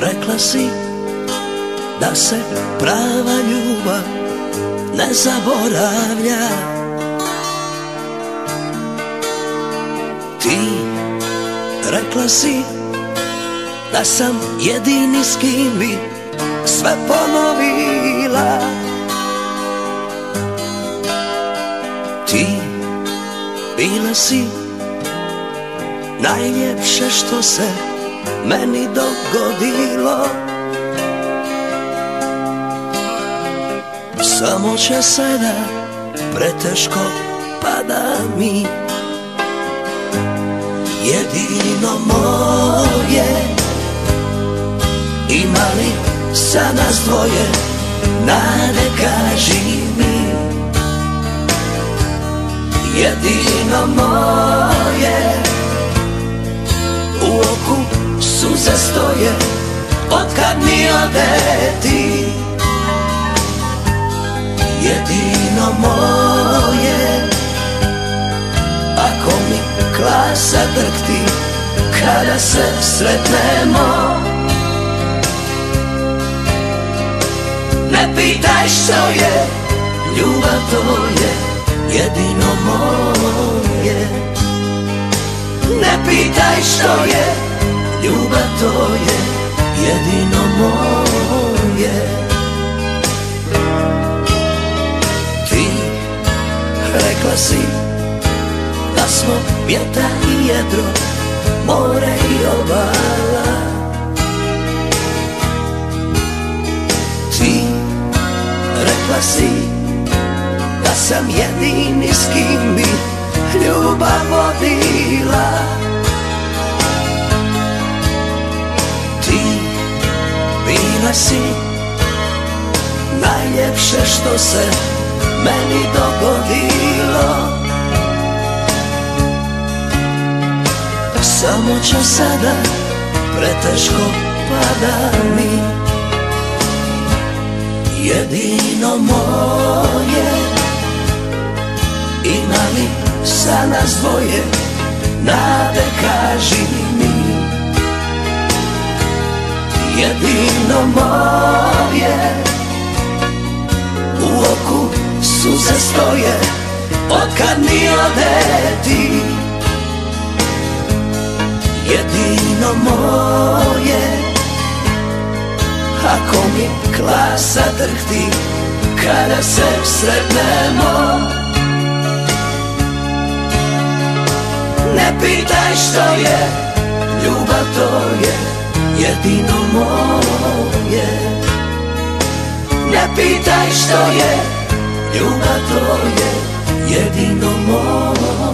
Rekla si da se prava ljubav ne zaboravlja. Ti rekla si da sam jedini s kim bi sve ponovila. Ti bila si najljepše što se meni dogodilo. Samo će sada preteško pada mi. Jedino moje Ima li sa nas dvoje Nade kaži mi. Jedino moje suze stoje Otkad mi ode ti Jedino moje Ako mi klasa drhti Kada se sretnemo. Ne pitaj što je Ljubav to je Jedino moje. Ne pitaj što je Ljubav to je Jedino moje. Rekla si Da smo vjetar i jedro, more i obala. Ti rekla si Da sam jedini s kim bi bila si najljepše što se meni dogodilo. Samo će sada preteško pada mi. Jedino moje Ima li sa nas dvoje Nade kaži mi Jedino moje. U oku suze stoje Otkad mi ode ti Jedino moje. Ako mi klasa drhti Kada se sretnemo. Ne pitaj što je Ljubav to je Jedino moje. Ne pitaj što je Ljubav to je jedino moje